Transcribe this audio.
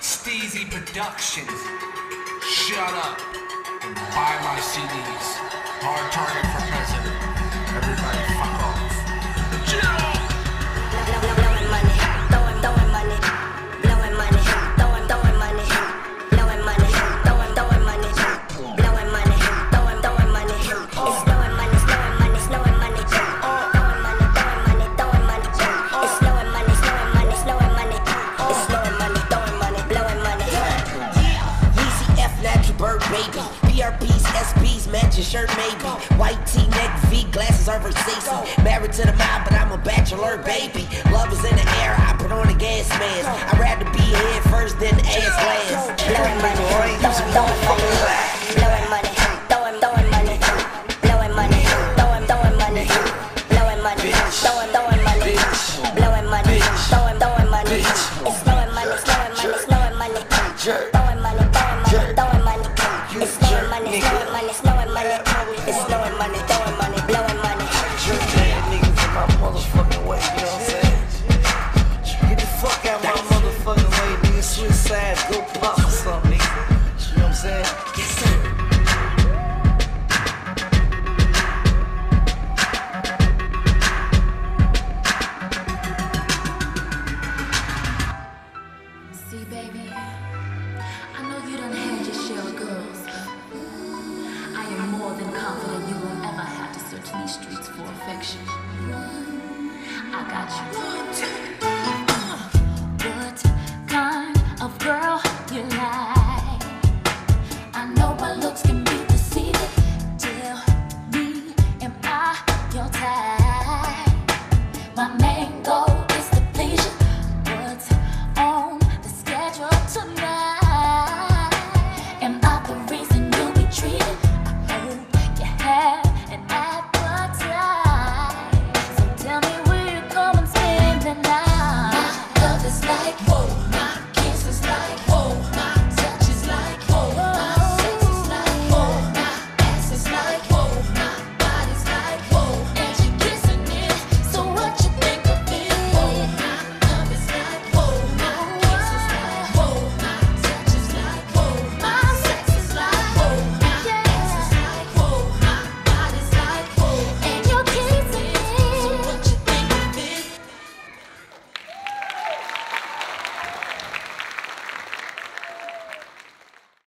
Steezy Productions. Shut up and buy my CDs. Hard Target shirt maybe. White tee, neck V, glasses are Versace. Married to the mob, but I'm a bachelor, baby. Love is in the air, I put on a gas mask. I'd rather be head first than ass last. Throwing money, throwing, throwing money, blowing money, throwing, throwing money, blowing money, throwing, throwing money, blowing money, throwing, throwing money, blowing money, throwing, throwing money, it's blowing money, blowing money, blowing money, throwing money. one. I got you. One, two, three.